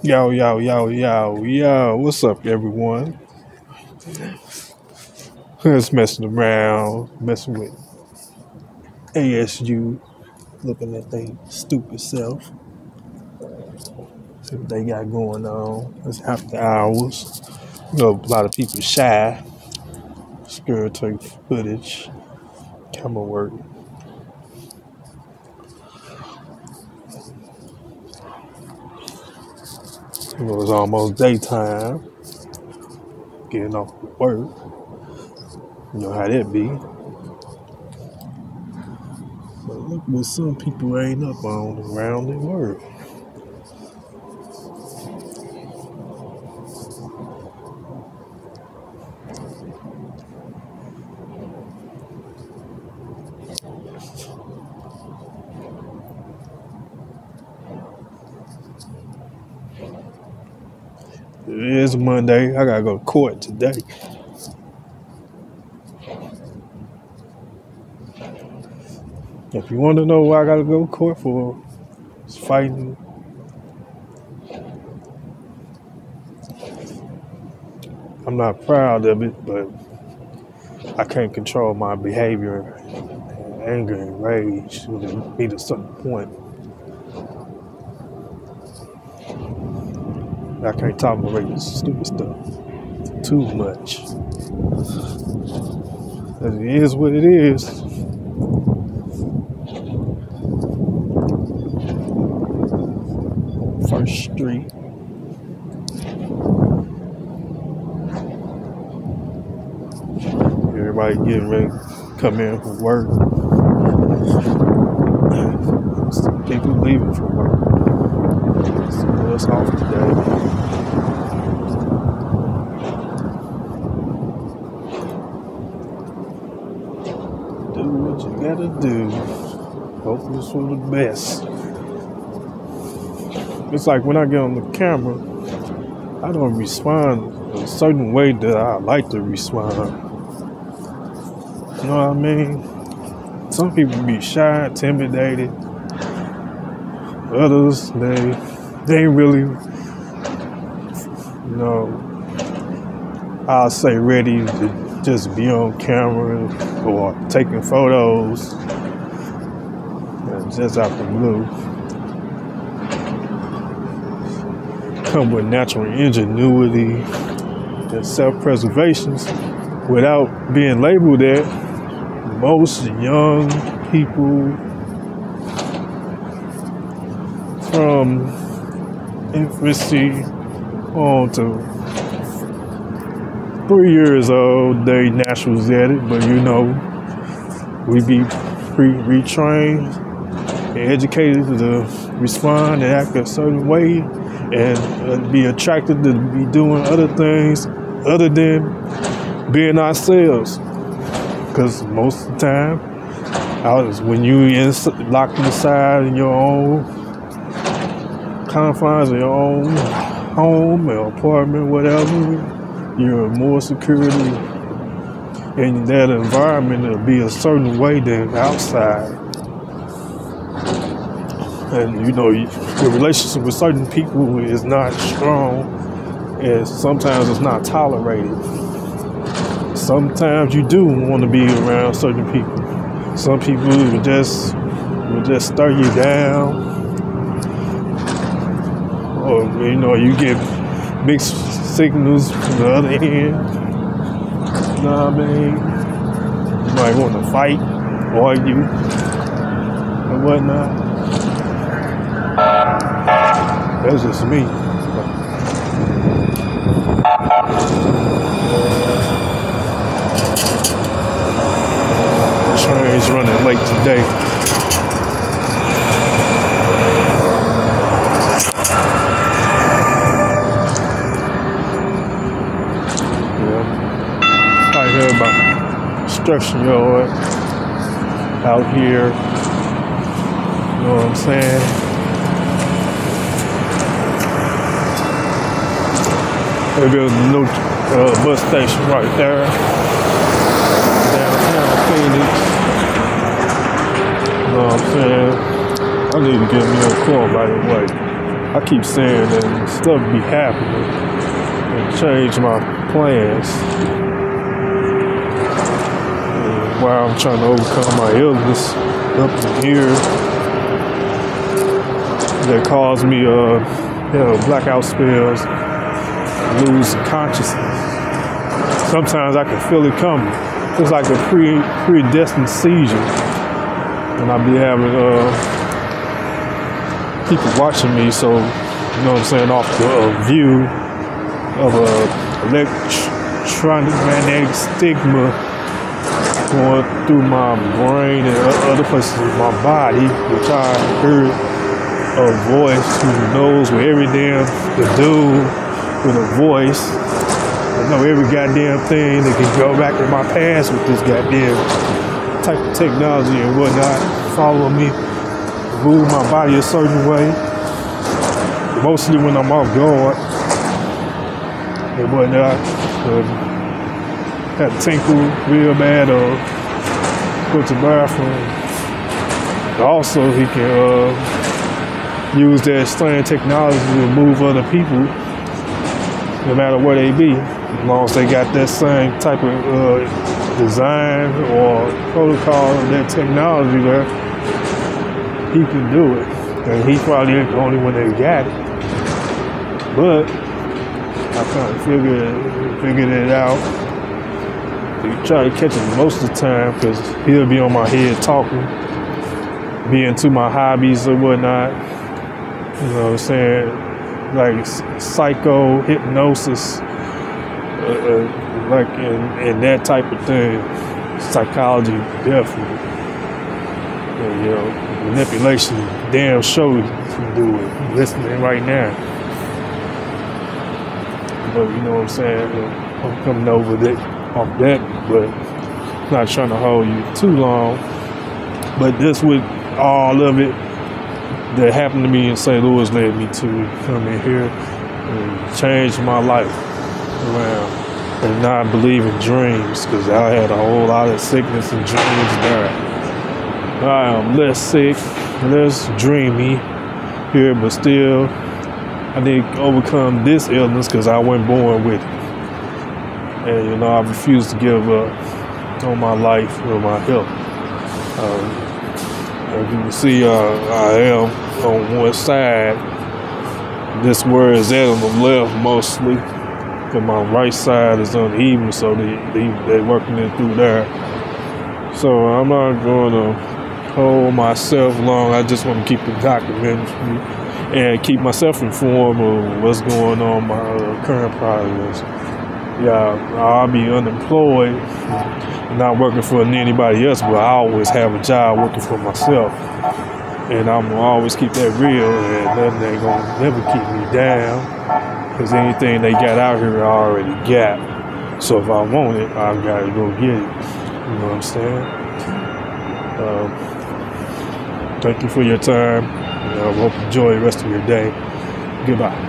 Yo, yo, yo, yo, yo. What's up, everyone? Just messing around, messing with ASU, looking at their stupid self. See what they got going on. It's after hours. You know, a lot of people shy, scared footage, camera work. You was almost daytime, getting off work. You know how that be. But look what some people ain't up on around the world. It is Monday. I gotta go to court today. If you want to know what I gotta go to court for, it's fighting. I'm not proud of it, but I can't control my behavior, anger and rage it meet a certain point. I can't tolerate this stupid stuff too much. It is what it is. First Street. Everybody getting ready to come in from work. People leaving from work. Us off today. Do what you gotta do. Hope this for the best. It's like when I get on the camera, I don't respond a certain way that I like to respond. You know what I mean? Some people be shy, intimidated. Others, they they ain't really, you know, I'll say ready to just be on camera or taking photos just out the blue. Come with natural ingenuity and self-preservation without being labeled that most young people from infancy on to three years old, they naturals at it, but you know, we be pre retrained and educated to respond and act a certain way and uh, be attracted to be doing other things other than being ourselves. Because most of the time, I was, when you in, locked inside in your own confines of your own home or apartment, whatever, you're more security in that environment. It'll be a certain way than outside. And you know, your relationship with certain people is not strong, and sometimes it's not tolerated. Sometimes you do want to be around certain people. Some people will just will just stir you down, you know, you get mixed signals from the other end. You know what I mean? You might want to fight, argue, and whatnot. That's just me. Train's running late today. Construction yard out here. You know what I'm saying? They built a new uh, bus station right there, downtown Phoenix. You know what I'm saying? I need to get me a car, by the way. I keep saying that stuff be happening and change my plans. While I'm trying to overcome my illness up here that caused me uh you know blackout spells, lose consciousness. Sometimes I can feel it coming. It's like a pre predestined seizure. And I be having uh people watching me, so you know what I'm saying, off the uh, view of a electronic magnetic stigma going through my brain and other places in my body, which I heard a voice who knows what every damn to do with a voice. I know every goddamn thing that can go back in my past with this goddamn type of technology and whatnot. Follow me, move my body a certain way. Mostly when I'm off guard and whatnot. Um, had to tinkle real bad or go to the bathroom. Also, he can uh, use that same technology to move other people, no matter where they be, as long as they got that same type of uh, design or protocol of that technology there. He can do it, and he probably ain't the only one that got it. But I kind of figured figured it out try to catch him most of the time because he'll be on my head talking, be into my hobbies or whatnot. You know what I'm saying? Like psycho hypnosis, uh, uh, like and, that type of thing. Psychology, definitely. You know, manipulation, damn show you can do it. Listening right now. But you know what I'm saying? I'm coming over that off that, but not trying to hold you too long. But this with all of it that happened to me in St. Louis led me to come in here and change my life around and not believe in dreams because I had a whole lot of sickness and dreams there. I am less sick, less dreamy here, but still I to overcome this illness because I wasn't born with it. And, you know, I refuse to give up on my life or my health. Um, as you can see, uh, I am on one side. This where is at on the left mostly. But my right side is uneven, so they, they, they're working it through there. So I'm not going to hold myself long. I just want to keep the documentary and keep myself informed of what's going on my uh, current progress yeah, I'll be unemployed, not working for anybody else, but I always have a job working for myself. And I'm gonna always keep that real, and nothing ain't gonna never keep me down. Because anything they got out here, I already got. So if I want it, I gotta go get it. You know what I'm saying? Um, thank you for your time. I hope you enjoy the rest of your day. Goodbye.